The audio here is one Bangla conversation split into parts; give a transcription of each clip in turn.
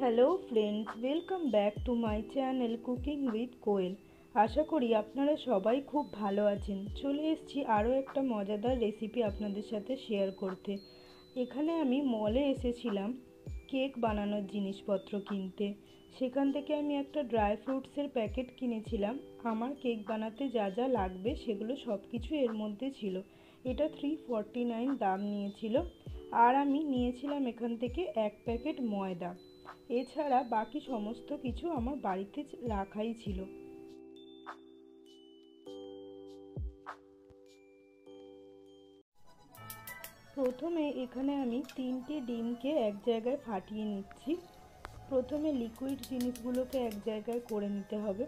Hello friends welcome back to my channel cooking with Koel আশা করি আপনারা সবাই খুব ভালো আছেন। চলে এসেছি আরও একটা মজাদার রেসিপি আপনাদের সাথে শেয়ার করতে। এখানে আমি মলে এসেছিলাম। কেক বানানোর জিনিসপত্র কিনতে। সেখান থেকে আমি একটা ড্রাই ফ্রুটসের প্যাকেট কিনেছিলাম। আমার কেক বানাতে যা যা লাগবে সেগুলো সব কিছু এর মধ্যে ছিল। এটা থ্রি ফর্টি নাইন দাম নিয়েছিল। আর আমি নিয়েছিলাম এখান থেকে এক প্যাকেট ময়দা। এছাড়া বাকি সমস্ত কিছু আমার বাড়িতে রাখাই ছিল। প্রথমে এখানে আমি তিনটে ডিমকে এক জায়গায় ফাটিয়ে নিচ্ছি। প্রথমে লিকুইড জিনিসগুলোকে এক জায়গায় করে নিতে হবে।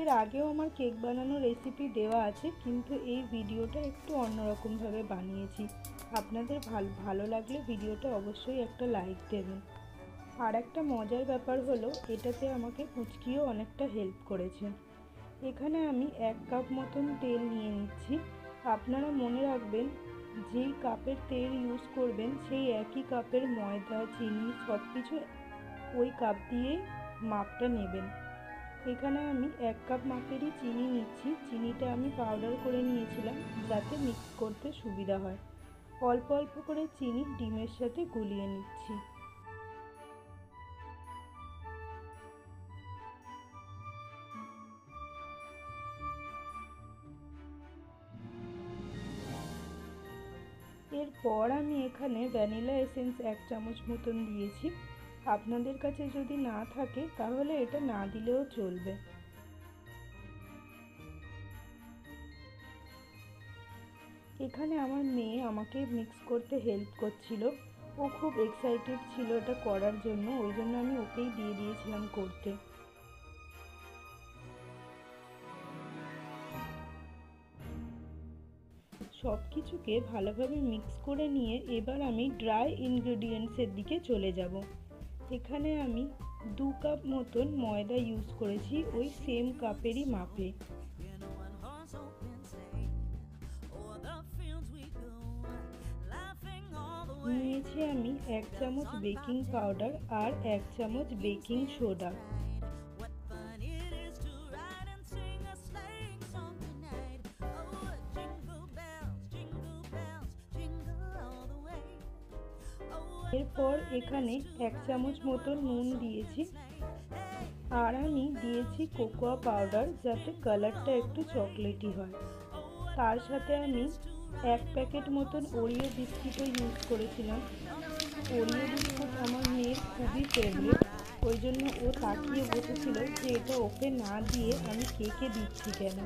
এর আগেও আমার কেক বানানোর রেসিপি দেওয়া আছে, কিন্তু এই ভিডিওটা একটু অন্যরকমভাবে বানিয়েছি। আপনাদের ভালো ভালো লাগলে ভিডিওটা অবশ্যই একটা লাইক দেবেন। আর একটা মজার ব্যাপার হলো, এটাতে আমাকে কুচকিও অনেকটা হেল্প করেছে। এখানে আমি এক কাপ মতন তেল নিয়ে নিচ্ছি। আপনারা মনে রাখবেন যেই কাপের তেল ইউজ করবেন, সেই একই কাপের ময়দা, চিনি সব কিছু ওই কাপ দিয়েই মাপটা নেবেন। এখানে আমি এক কাপ মাপেরই চিনি নিচ্ছি। চিনিটা আমি পাউডার করে নিয়েছিলাম যাতে মিক্স করতে সুবিধা হয়। অল্প অল্প করে চিনি ডিমের সাথে গুলিয়ে নিচ্ছি। এরপর আমি এখানে ভ্যানিলা এসেন্স এক চামচ মতন দিয়েছি। আপনাদের কাছে যদি না থাকে, তাহলে এটা না দিলেও চলবে। এখানে আমার মেয়ে আমাকে মিক্স করতে হেল্প করছিল। ও খুব এক্সাইটেড ছিল এটা করার জন্য, ওই জন্য আমি ওকেই দিয়ে দিয়েছিলাম করতে। সব কিছুকে ভালোভাবে মিক্স করে নিয়ে এবার আমি ড্রাই ইনগ্রেডিয়েন্টসের দিকে চলে যাব। এখানে আমি দু কাপ মতন ময়দা ইউজ করেছি ওই সেম কাপেরই মাপে। নিয়েছি আমি এক চামচ বেকিং পাউডার আর এক চামচ বেকিং সোডা এরপর এখানে এক চামচ মতো নুন দিয়েছি। আর আমি দিয়েছি কোকোয়া পাউডার যাতে কালারটা একটু চকলেটি হয়। তার সাথে আমি এক প্যাকেট মতন ওরিও বিস্কিটও ইউজ করেছিলাম। ওরিও বিস্কুট আমার মেয়ের খুবই ফেভারিট ওই জন্য ও তাকিয়ে বসেছিল যে এটা ওকে না দিয়ে আমি কেকে দিচ্ছি কেন।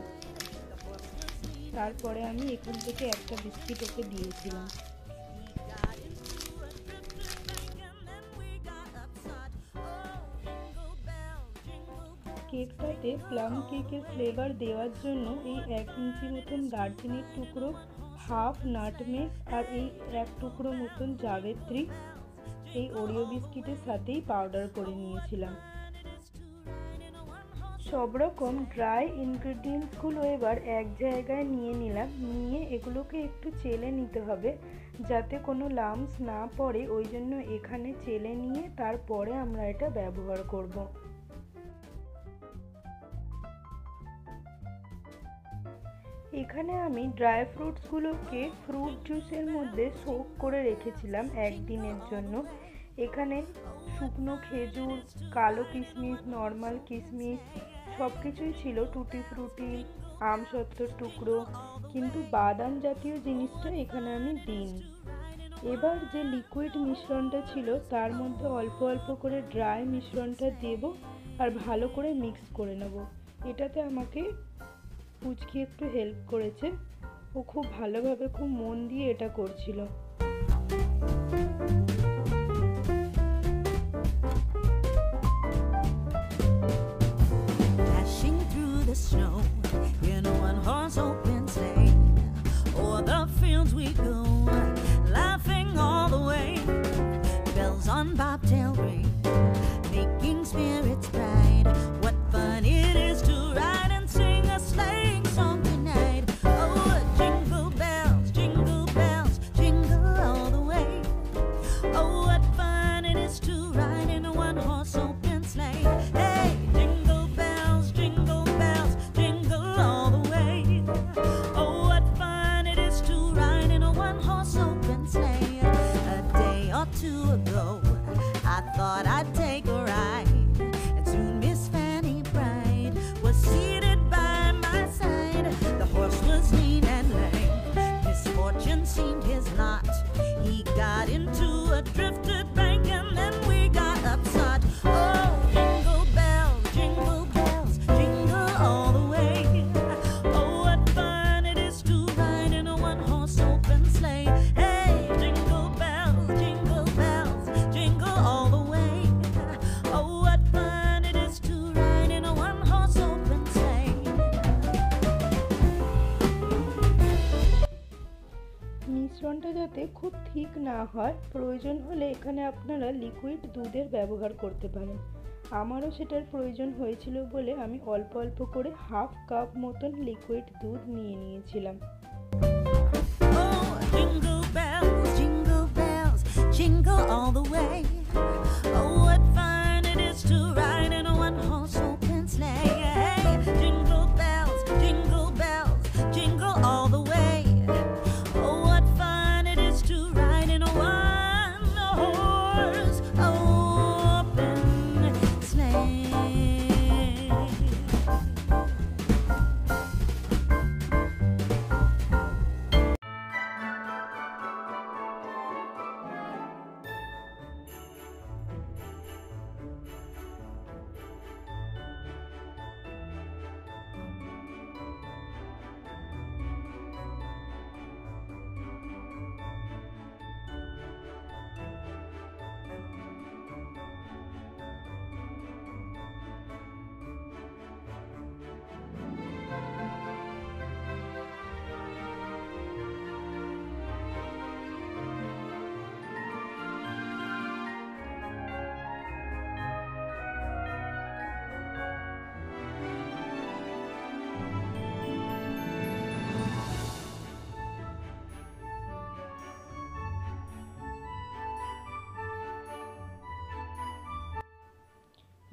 তারপরে আমি এখান থেকে একটা বিস্কিট ওকে দিয়েছিলাম। কেকটাতে প্লাম কেকের ফ্লেভার দেওয়ার জন্য এই এক ইঞ্চি মতন দারচিনির টুকরো, হাফ নাটমেগ আর এই এক টুকরো মতন জাবেত্রী এই ওরিও বিস্কিটের সাথেই পাউডার করে নিয়েছিলাম। সব রকম ড্রাই ইনগ্রিডিয়েন্টসগুলো এবার এক জায়গায় নিয়ে নিলাম। নিয়ে এগুলোকে একটু চেলে নিতে হবে যাতে কোনো লামস না পড়ে। ওই জন্য এখানে চেলে নিয়ে তারপরে আমরা এটা ব্যবহার করব। এখানে আমি ড্রাই ফ্রুটসগুলোকে ফ্রুট জুসের মধ্যে সোক করে রেখেছিলাম একদিনের জন্য। এখানে শুকনো খেজুর, কালো কিশমিশ নর্মাল কিশমিশ সব কিছুই ছিল টুটি ফ্রুটি আম সত্তর টুকরো। কিন্তু বাদাম জাতীয় জিনিসটা এখানে আমি দিইনি। এবার যে লিকুইড মিশ্রণটা ছিল তার মধ্যে অল্প অল্প করে ড্রাই মিশ্রণটা দেব আর ভালো করে মিক্স করে নেব। এটাতে আমাকে পুচকি একটু হেল্প করেছে। ও খুব ভালোভাবে খুব মন দিয়ে এটা করছিল। to মিশ্রণটা যাতে খুব ঠিক না হয় প্রয়োজন হলে এখানে আপনারা লিকুইড দুধের ব্যবহার করতে পারেন আমারও সেটার প্রয়োজন হয়েছিল বলে আমি অল্প অল্প করে হাফ কাপ মতন লিকুইড দুধ নিয়ে নিয়েছিলাম Oh, jingle all the way.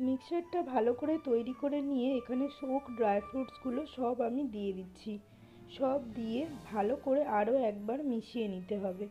মিক্সারটা ভালো করে তৈরি করে নিয়ে এখানে শোক ড্রাই ফ্রুটসগুলো সব আমি দিয়ে দিচ্ছি। সব দিয়ে ভালো করে আরও একবার মিশিয়ে নিতে হবে।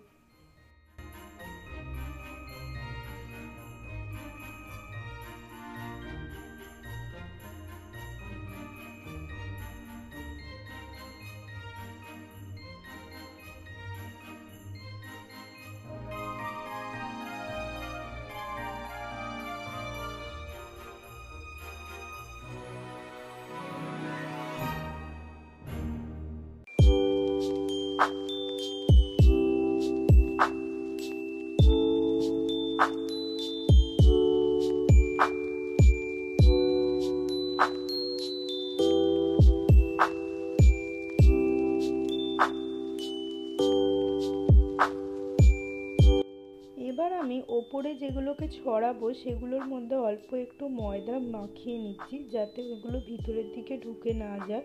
ছড়াবো, সেগুলোর মধ্যে অল্প একটু ময়দা মাখিয়ে নিচ্ছি যাতে ওগুলো ভিতরের দিকে ঢুকে না যায়।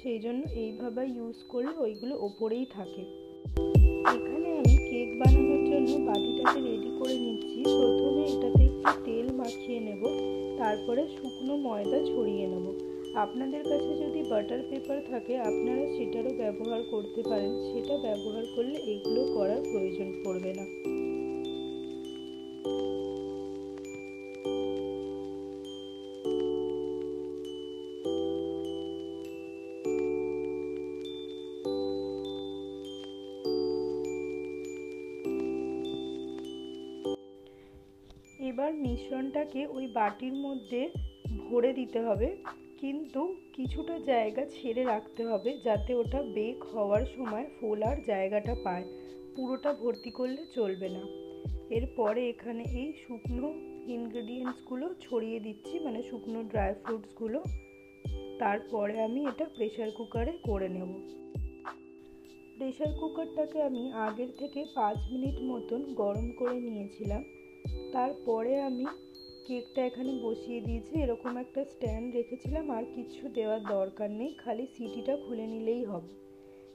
সেই জন্য এইভাবে ইউজ করলে ওইগুলো ওপরেই থাকে। এখানে আমি কেক বানানোর জন্য বাটিটাকে রেডি করে নিচ্ছি। প্রথমে এটাতে একটু তেল মাখিয়ে নেব, তারপরে শুকনো ময়দা ছড়িয়ে নেব। আপনাদের কাছে যদি বাটার পেপার থাকে, আপনারা সেটারও ব্যবহার করতে পারেন। সেটা ব্যবহার করলে এগুলো করার প্রয়োজন পড়বে না। মিশ্রণটাকে ওই বাটির মধ্যে ভরে দিতে হবে, কিন্তু কিছুটা জায়গা ছেড়ে রাখতে হবে যাতে ওটা বেক হওয়ার সময় ফোলার জায়গাটা পায়। পুরোটা ভর্তি করলে চলবে না। এরপরে এখানে এই শুকনো ইনগ্রেডিয়েন্টসগুলো ছড়িয়ে দিচ্ছি মানে শুকনো ড্রাই ফ্রুটসগুলো তারপরে আমি এটা প্রেশার কুকারে করে নেব। প্রেশার কুকারটাকে আমি আগের থেকে পাঁচ মিনিট মতন গরম করে নিয়েছিলাম। তারপরে আমি কেকটা এখানে বসিয়ে দিয়েছি। এরকম একটা স্ট্যান্ড রেখেছিলাম, আর কিছু দেওয়ার দরকার নেই। খালি সিটিটা খুলে নিলেই হবে।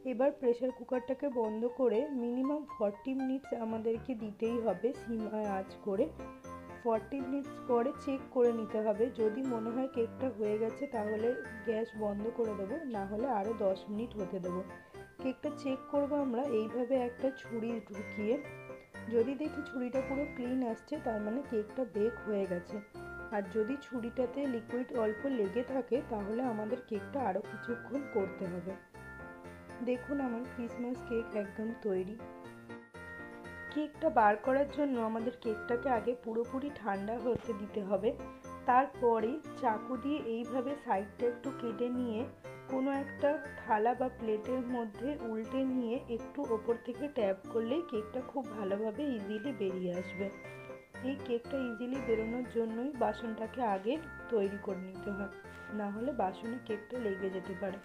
এবার প্রেশার কুকারটাকে বন্ধ করে মিনিমাম ফর্টি মিনিটস আমাদেরকে দিতেই হবে সিমায় আঁচ করে। ফর্টি মিনিটস পরে চেক করে নিতে হবে। যদি মনে হয় কেকটা হয়ে গেছে, তাহলে গ্যাস বন্ধ করে দেবো। না হলে আরও দশ মিনিট হতে দেবো। কেকটা চেক করব আমরা। এইভাবে একটা ছুরি ঢুকিয়ে যদি দেখি ছুরিটা পুরো ক্লিন আসছে, তার মানে কেকটা বেক হয়ে গেছে। আর যদি ছুরিটাতে লিকুইড অল্প লেগে থাকে, তাহলে আমাদের কেকটা আরও কিছুক্ষণ করতে হবে। দেখুন আমার ক্রিসমাস কেক একদম তৈরি। কেকটা বার করার জন্য আমাদের কেকটাকে আগে পুরোপুরি ঠান্ডা হতে দিতে হবে। তারপরে চাকু দিয়ে এইভাবে সাইডটা একটু কেটে নিয়ে কোনো একটা থালা বা প্লেটের মধ্যে উল্টে নিয়ে একটু ওপর থেকে ট্যাপ করলেই কেকটা খুব ভালোভাবে ইজিলি বেরিয়ে আসবে। এই কেকটা ইজিলি বেরোনোর জন্যই বাসনটাকে আগে তৈরি করে নিতে হয়, না হলে বাসনে কেকটা লেগে যেতে পারে।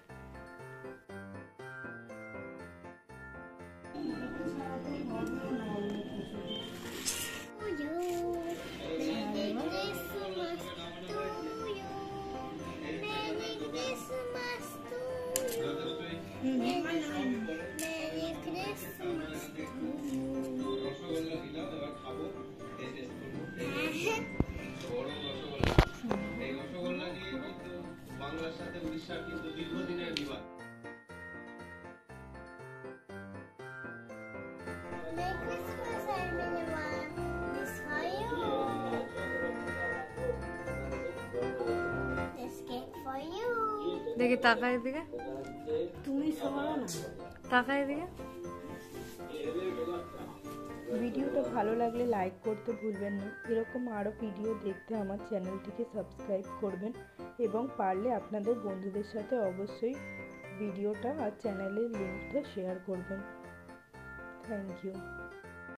দেখি তাকায় দিকে তুমি সবারও না। তাকায় দিকে ভিডিওটা ভালো লাগলে লাইক করতে ভুলবেন না। এরকম আরও ভিডিও দেখতে আমার চ্যানেলটিকে সাবস্ক্রাইব করবেন এবং পারলে আপনাদের বন্ধুদের সাথে অবশ্যই ভিডিওটা আর চ্যানেলের লিঙ্কটা শেয়ার করবেন। Thank you